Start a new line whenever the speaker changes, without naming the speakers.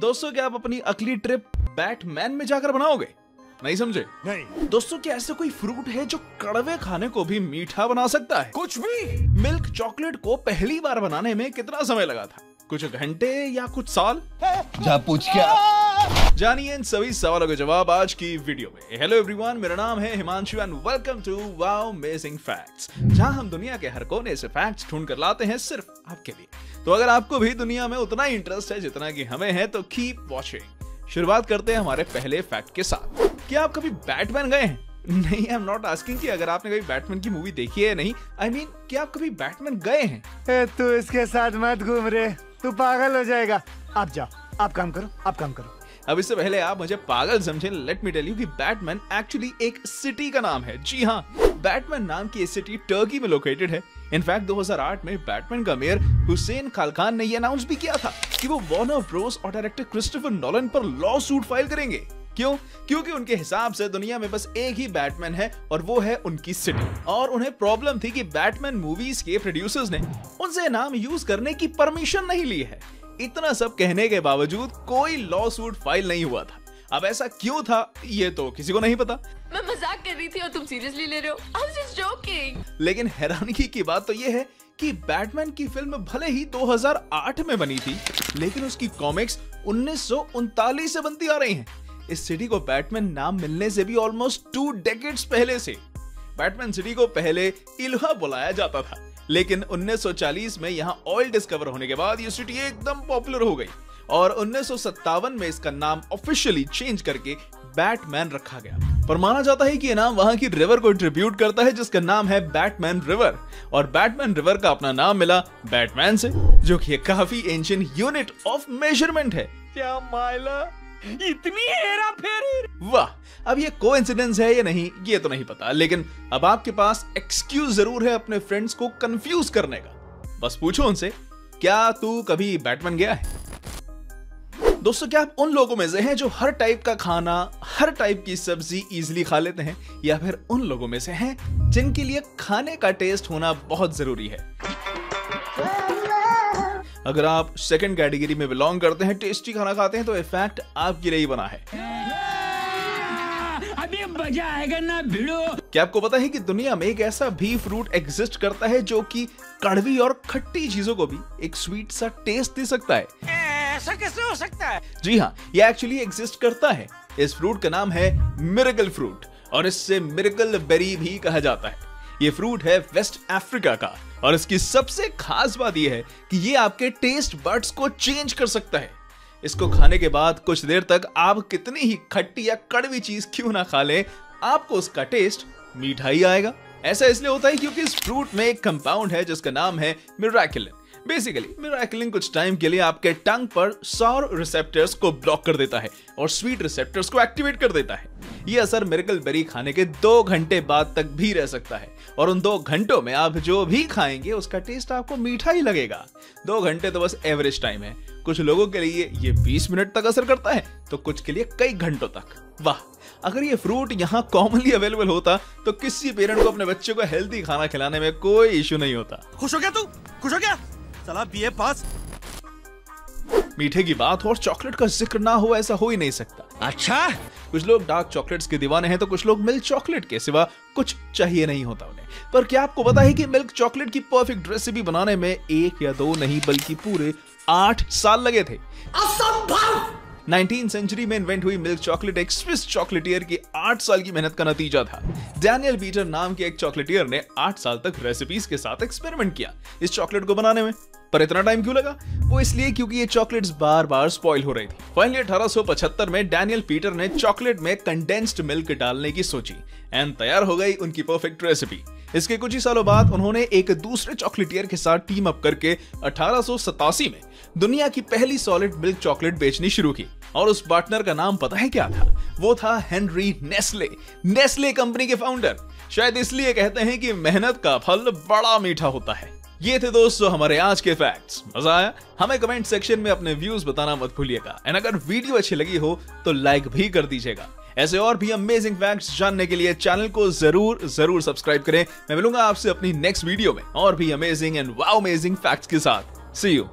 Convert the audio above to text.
दोस्तों क्या आप अपनी अगली ट्रिप बैटमैन में जाकर बनाओगे? नहीं समझे?
नहीं।
दोस्तों क्या ऐसा कोई फ्रूट है जो कड़वे खाने को भी मीठा बना सकता है?
कुछ भी।
मिल्क चॉकलेट को पहली बार बनाने में कितना समय लगा था? कुछ घंटे या कुछ साल?
जा पूछ क्या।
जानिए इन सभी सवालों के जवाब आज की वीडियो में। हेलो एवरीवन मेरा नाम है Himanshu and welcome to wow amazing facts जहाँ हम दुनिया के हर कोने से फैक्ट्स ढूंढ कर लाते हैं सिर्फ़ आपके लिए। तो अगर आपको भी दुनिया में उतना इंटरेस्ट है जितना कि हमें है तो कीप वॉचिंग शुरुआत करते हैं हमारे पहले फैक्ट के साथ. क्या आप कभी बैटमैन गए हैं? नहीं आई एम नॉट आस्किंग कि अगर आपने कभी बैटमैन की मूवी देखी है नहीं. आई I मीन mean, क्या आप कभी बैटमैन गए हैं?
ए, तू इसके साथ मत घूम रे. तू पागल हो जाएगा. आप जाओ. आप काम करो. आप काम करो.
अब इससे पहले आप मुझे पागल समझे. लेट मी टेल यू कि बैटमैन एक्चुअली एक सिटी का नाम है. जी हाँ बैटमैन नाम की सिटी टर्की में लोकेटेड है. इनफैक्ट 2008 में बैटमैन का मेयर हुसैन खालखान ने ये अनाउंस भी किया था कि वो वार्नर ब्रोस और डायरेक्टर क्रिस्टोफर नॉलन पर लॉ सूट फ़ाइल करेंगे। क्यों? क्योंकि उनके हिसाब से दुनिया में बस एक ही बैटमैन है और वो है उनकी सिटी और उन्हें प्रॉब्लम थी कि बैटमैन मूवीज़ के प्रोड्यूसर्स ने उनसे नाम यूज़ करने की परमिशन नहीं ली है। इतना सब कहने के बावजूद कोई लॉ सूट फ़ाइल नहीं हुआ था। अब ऐसा क्यों था ये तो किसी को नहीं पता।
मैं मज़ाक कर रही थी और तुम सीरियसली ले रहे हो। आई वाज जस्ट जोकिंग
लेकिन हैरानगी की बात तो ये है कि बैटमैन की फ़िल्म भले ही 2008 में बनी थी लेकिन उसकी कॉमिक्स उन्नीस से बनती आ रही हैं। इस सिटी को बैटमैन नाम मिलने से भी ऑलमोस्ट टू डेकेड्स पहले से बैटमैन सिटी को पहले इल्हा बुलाया जाता था। लेकिन 1940 में यहाँ ऑयल डिस्कवर होने के बाद ये सिटी एकदम पॉपुलर हो गई। और उन्नीस सौ सत्तावन में इसका नाम ऑफिशियली चेंज करके बैटमैन रखा गया। पर माना जाता है कि ये नाम वहाँ की रिवर को ट्रिब्यूट करता है जिसका नाम है बैटमैन रिवर और बैटमैन रिवर का अपना नाम मिला बैटमैन से जो कि काफ़ी एंशियंट यूनिट ऑफ़ मेज़रमेंट है।
क्या माइला इतनी हेरा फेरी
वाह अब ये को है या नहीं ये तो नहीं पता लेकिन अब आपके पास एक्सक्यूज ज़रूर है अपने फ्रेंड्स को कंफ्यूज करने का। बस पूछो उनसे क्या तू कभी बैटमैन गया है? दोस्तों क्या आप उन लोगों में से हैं जो हर टाइप का खाना हर टाइप की सब्ज़ी इजिली खा लेते हैं? या फिर उन लोगों में से हैं जिनके लिए खाने का टेस्ट होना बहुत ज़रूरी है? अगर आप सेकंड कैटेगरी में बिलोंग करते हैं टेस्टी खाना खाते हैं तो इफ़ेक्ट आपके लिए ही बना है।
अभी मज़ा आएगा ना भिड़ो।
क्या आपको पता है कि दुनिया में एक ऐसा भी फ्रूट एग्जिस्ट करता है जो कि कड़वी और खट्टी चीज़ों को भी एक स्वीट सा टेस्ट दे सकता है?
ऐसा कैसे हो सकता है?
जी हाँ ये एक्चुअली एग्जिस्ट करता है। इस फ्रूट का नाम है मिरेकल फ्रूट और इससे मिरेकल बेरी भी कहा जाता है। ये फ्रूट है वेस्ट अफ्रीका का और इसकी सबसे खास बात यह है कि ये आपके टेस्ट बर्ड्स को चेंज कर सकता है। इसको खाने के बाद कुछ देर तक आप कितनी ही खट्टी या कड़वी चीज़ क्यों ना खा लें, आपको उसका टेस्ट मीठा ही आएगा। ऐसा इसलिए होता है क्योंकि इस फ्रूट में एक कंपाउंड है जिसका नाम है मिराकिलिन बेसिकली मिराकिलिन कुछ टाइम के लिए आपके टंग पर सौर रिसेप्टर्स को ब्लॉक कर देता है और स्वीट रिसेप्टर्स को एक्टिवेट कर देता है। ये असर मिरेकल बेरी खाने के दो घंटे बाद तक भी रह सकता है और उन दो घंटों में आप जो भी खाएँगे, उसका टेस्ट आपको मीठा ही लगेगा। दो घंटे तो बस एवरेज टाइम है। कुछ लोगों के लिए ये 20 मिनट तक असर करता है तो कुछ के लिए कई घंटों तक। वाह अगर ये फ्रूट यहाँ कॉमनली अवेलेबल होता तो किसी पेरेंट को अपने बच्चे को हेल्दी खाना खिलाने में कोई इशू नहीं होता।
खुश हो गया तू? खुश हो गया? चला बीए पास।
मीठे की बात और चॉकलेट का ज़िक्र ना हो ऐसा हो ही नहीं सकता।
अच्छा?
कुछ लोग डार्क चॉकलेट्स के दीवाने हैं तो कुछ लोग मिल्क चॉकलेट के सिवा कुछ चाहिए नहीं होता उन्हें। पर क्या आपको पता है कि मिल्क चॉकलेट की परफेक्ट रेसिपी बनाने में एक या दो नहीं बल्कि पूरे आठ साल लगे थे? असंभव! 19 सेंचुरी में इन्वेंट हुई मिल्क चॉकलेट एक स्विस चॉकलेटियर की आठ साल की मेहनत का नतीजा था। डैनियल पीटर नाम के एक चॉकलेटियर ने आठ साल तक रेसिपीज़ के साथ एक्सपेरिमेंट किया इस चॉकलेट को बनाने में। पर इतना टाइम क्यों लगा? वो इसलिए क्योंकि ये चॉकलेट्स बार बार स्पॉइल हो रही थी। फाइनली 1875 में डैनियल पीटर ने चॉकलेट में कंडेंस्ड मिल्क डालने की सोची। एंड तैयार हो गई उनकी परफेक्ट रेसिपी इसके कुछ ही सालों बाद उन्होंने एक दूसरे चॉकलेटियर के साथ टीम अप करके अठारह सौ सतासी में दुनिया की पहली सॉलिड मिल्क चॉकलेट बेचनी शुरू की। और उस पार्टनर का नाम पता है क्या था? वो था हेनरी नेस्ले। नेस्ले कंपनी के फाउंडर शायद इसलिए कहते हैं कि मेहनत का फल बड़ा मीठा होता है। ये थे दोस्तों हमारे आज के फैक्ट्स मज़ा आया? हमें कमेंट सेक्शन में अपने व्यूज़ बताना मत भूलिएगा। एंड अगर वीडियो अच्छी लगी हो तो लाइक भी कर दीजिएगा। ऐसे और भी अमेजिंग फैक्ट्स जानने के लिए चैनल को ज़रूर ज़रूर सब्सक्राइब करें। मैं मिलूँगा आपसे अपनी नेक्स्ट वीडियो में और भी amazing and wow amazing facts के साथ। सी यू